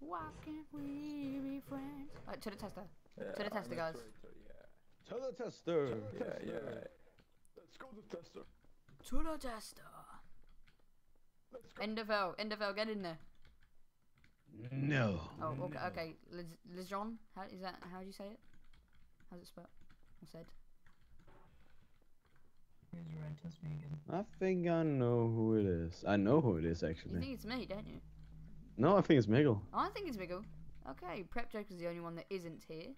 Why can't we be friends? Right, to the tester. Yeah, To the tester, I'm a guys. traitor, yeah. Tell the tester. Yeah, yeah. Let's go to tester. To the tester. Let's go. Enderville, Enderville, get in there. No. Oh, okay, okay. Liz- Lijon, how is that? How do you say it? How's it spelled? Or said? I think I know who it is. I know who it is actually. You think it's me, don't you? No, I think it's Mikkel. I think it's Mikkel. Okay, Prep Joker's the only one that isn't here.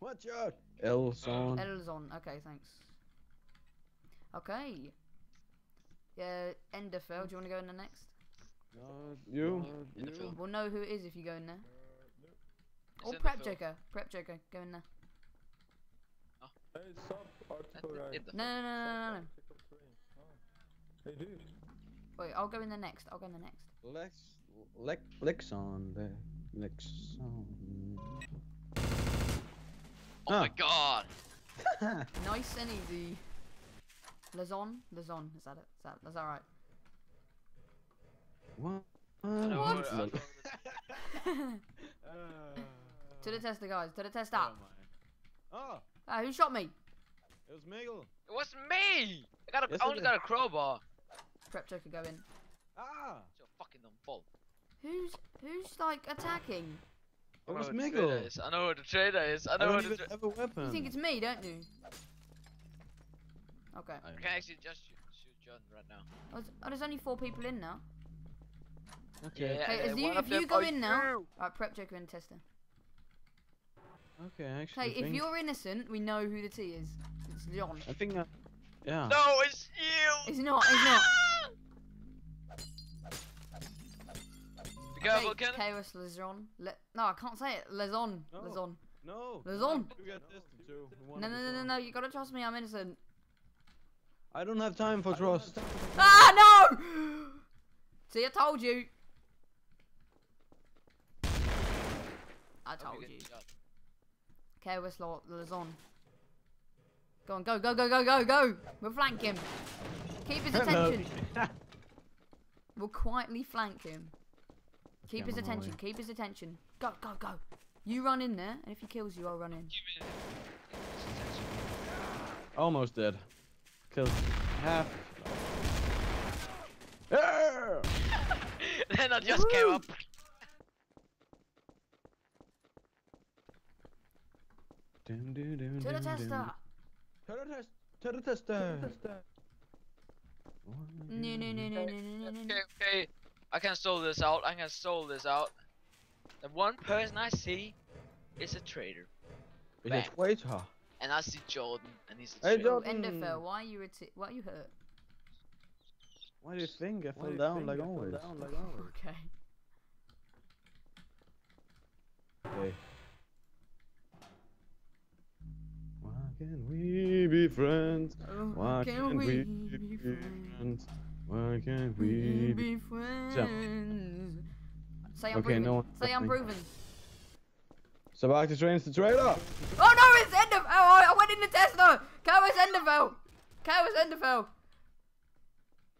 Watch out. Elson. Elzon. Okay, thanks. Okay. Yeah, Enderfell. Do you want to go in the next? Uh, you? In. We'll know who it is if you go in there. It's Or Prep. Joker. Prep Joker. Go in there. Hey, sup, article That's guy. No, no, no, no, no, no. Article. Oh. Hey, dude. Wait, I'll go in the next. I'll go in the next. Lex. Lex. Lexon. there. Lexon. Oh my Ah. god! Nice and easy. Lazon? Lazon. Is that it? Is that, is that right? What? I What? what- I To the tester, guys. To the tester. Oh, Ah, who shot me? it was Mikkel. It was me! I got a, Yes, I only got a crowbar. Prep Joker, go in. Ah, It's your fucking dumb fault. Who's who's like attacking? it I know was Mikkel. I know who the traitor is. I I know don't who the even tra- have a weapon. You think it's me, don't you? Okay. I I can actually just shoot, shoot John right now. Oh, there's- oh, only four people in now. Okay. Yeah, Okay, and if you, if you go are in now. you. Alright, Prep Joker and Tester. Okay, actually. Okay, if think, you're innocent, we know who the T is. It's Leon. I think. I, yeah. No, it's you! It's not, it's not. Be careful, Okay, Ken. Chaos Lezon. Le- no, I can't say it. Lezon. No. Lezon. No. Lezon. You got tested too. We No, no, no, no, tell. no. You gotta trust me. I'm innocent. I don't have time for trust. Ah, no! See, I told you. I told get you. Shot. Chaos Lo- Lezon. Go on, go, go, go, go, go, go. We'll flank him. Keep his attention. We'll quietly flank him. Keep Yeah, his I'm on my attention. way. Keep his attention. Go, go, go. You run in there, and if he kills you, I'll run in. Give me give me his Almost dead. Killed half. Ah! Then I just came up. Dun, dun, dun, To the dun, dun. tester. To the test. To the tester. No, no, no, no, no, no, no, no. Okay, okay. I can solve this out. I can solve this out. The one person I see is a traitor. It's a traitor. And I see Jordan, and he's a Hey, traitor. Oh, Jordan. Enderfell, why are you why are you hurt? Why do you think I fell down like always? down like always? Okay. Can't we be friends? Oh, Why can can't we we be friends? friends? Why can't We we be friends. Say I'm Okay, proven. no Say I'm proven. Sabaki trains the trailer. Oh no, it's Enderfell! Oh, I went in the tester! Chaos Enderfell! Chaos Enderfell!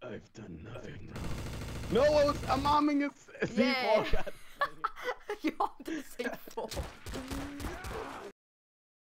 I've done nothing wrong. No, I was, I'm arming a C4, Yeah. You're the C4.